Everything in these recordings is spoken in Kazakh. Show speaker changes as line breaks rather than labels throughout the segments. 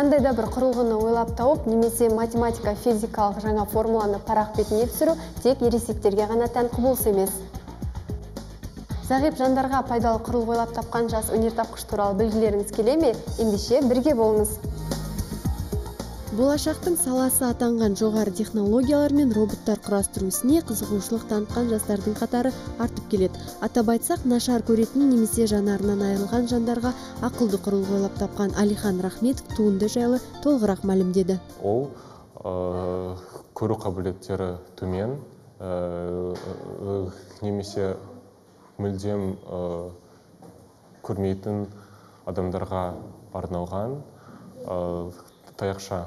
кандай да бир курулгуну ойлоп тауып немесе математика физикалык жаңа формуланы парак бетине түшүрүү тек ересектерге гана тән кубулуш эмес зағип жандарға пайдалы құрылғы ойлап тапқан жас өнертапқыш туралы білгілеріңіз келе ме? Ендеше бірге болыңыз. Болашақтың саласы атанған жоғары технологиялар мен роботтар құрастыру ісіне қызығушылық танытқан жастардың қатары артып келеді. Атап айтсақ нашар көретін немесе жанарынан айырылған жандарға ақылды құрылғы ойлап тапқан алихан рахметов туынды жайлы толығырақ мәлімдеді.
Ол көру қабілеттері төмен немесе мүлдем көрмейтін адамдарға арналған таяқша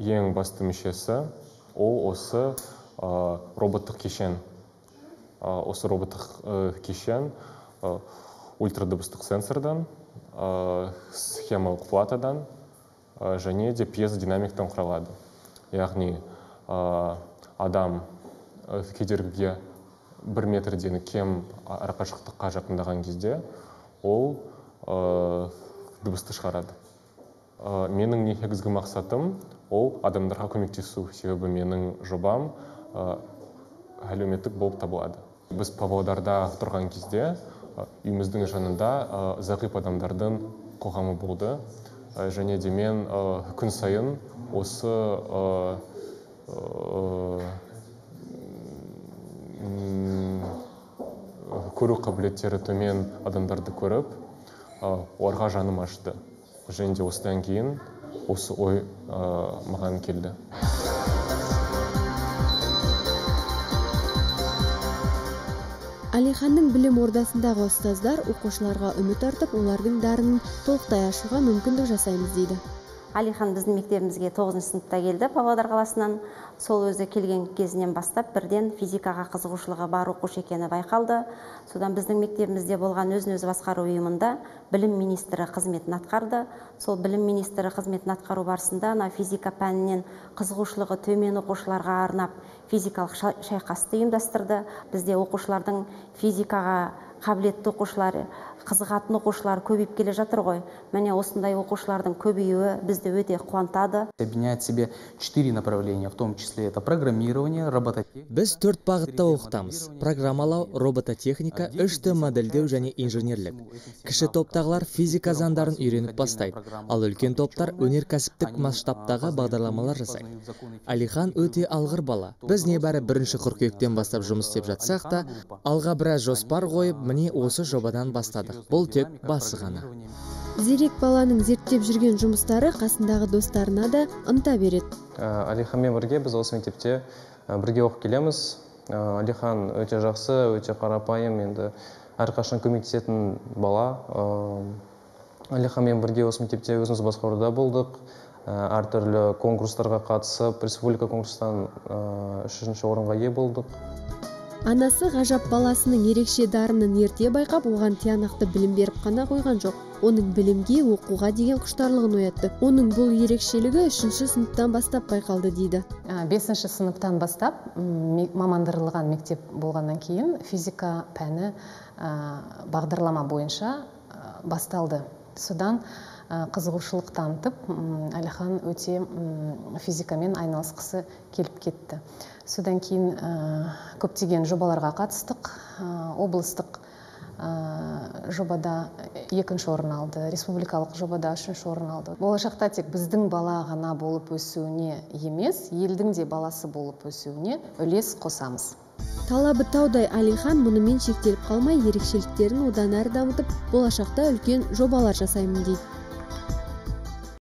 ең басты мүшесі ол осы роботтық кешен. Осы роботтық кешен ультрадыбыстық сенсордан схемалық платадан және де пьезодинамиктан құралады. Яғни адам кедергіге бір метрден кем арақашықтыққа жақындаған кезде ол дыбысты шығарады. Менің негізгі мақсатым ол адамдарға көмектесу себебі менің жобам әлеуметтік болып табылады. Біз павлодарда тұрған кезде үйіміздің жанында зағип адамдардың қоғамы болды. Және де мен күн сайын осы көру қабілеттері төмен адамдарды көріп оларға жаным ашты. Және де осыдан кейін осы ой маған келді.
Әлиханның білім ордасындағы ұстаздар оқушыларға үміт артып олардың дарынын толықтай ашуға мүмкіндік жасаймыз дейді.
Әлихан біздің мектебімізге тоғызыншы сыныпта келді павлодар қаласынан. Сол өзі келген кезінен бастап бірден физикаға қызығушылығы бар оқушы екені байқалды. Содан біздің мектебімізде болған өзін өзі басқару ұйымында білім министрі қызметін атқарды. Сол білім министрі қызметін атқару барысында ана физика пәнінен қызығушылығы төмен оқушыларға арнап физикалық шайқасты ұйымдастырды. Бізде оқушылардың физикаға қабілетті оқушылар қызығатын оқушылар көбейіп келе жатыр ғой. Міне осындай оқушылардың көбеюі бізді өте қуантады.
Объединяет в себе четыре направления в том числе это программирование робототехника
біз төрт бағытта оқытамыз. программалау робототехника үш д модельдеу және инженерлік. кіші топтағылар физика заңдарын үйреніп бастайды. ал үлкен топтар өнеркәсіптік масштабтағы бағдарламалар жасайды. әлихан өте алғыр бала. Біз небәрі бірінші қыркүйектен бастап жұмыс істеп жатсақ та алға біраз жоспар қойып міне осы жобадан бастадық. Бұл тек басы ғана.
Зерек баланың зерттеп жүрген жұмыстары қасындағы достарына да ынта береді.
Әлиханмен бірге біз осы мектепте бірге оқып келеміз. Әлихан өте жақсы өте қарапайым енді әрқашан көмектесетін бала. Әлиханмен бірге осы мектепте өзіміз басқаруда болдық. Әртүрлі конкурстарға қатысып республика конкурстан үшінші орынға ие болдық.
Анасы ғажап баласының ерекше дарынын ерте байқап оған тиянақты білім беріп қана қойған жоқ. Оның білімге оқуға деген құштарлығын оятты. Оның бұл ерекшелігі үшінші сыныптан бастап байқалды дейді.
Бесінші сыныптан бастап мамандырылған мектеп болғаннан кейін физика пәні бағдарлама бойынша басталды. Содан қызығушылық танытып әлихан өте физикамен айналысқысы келіп кетті. Содан кейін көптеген жобаларға қатыстық облыстық жобада екінші орын алды республикалық жобада үшінші орын алды. Болашақта тек біздің бала ғана болып өсуіне емес елдің де баласы болып өсуіне үлес қосамыз.
Талабы таудай әлихан мұнымен шектеліп қалмай ерекшеліктерін одан әрі дамытып болашақта үлкен жобалар жасаймын дейді.